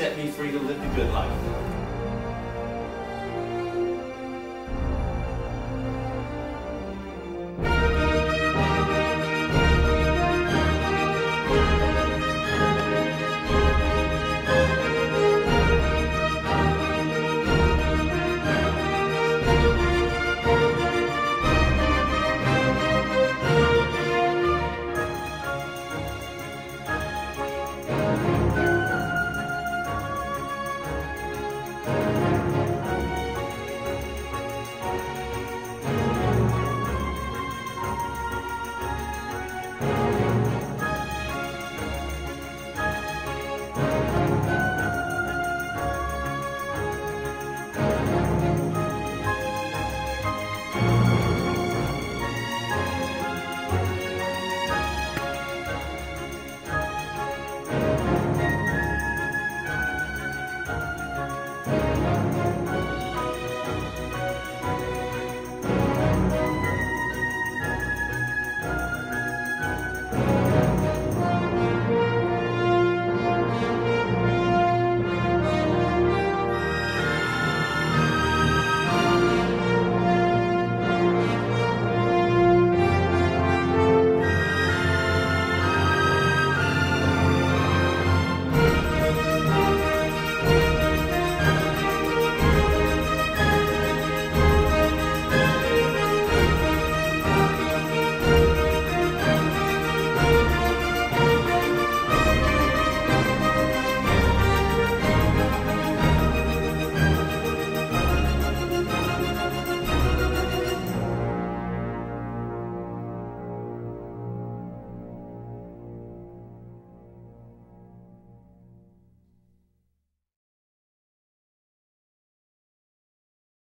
set me free to live the good life.